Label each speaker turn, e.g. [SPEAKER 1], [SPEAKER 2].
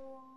[SPEAKER 1] Thank you.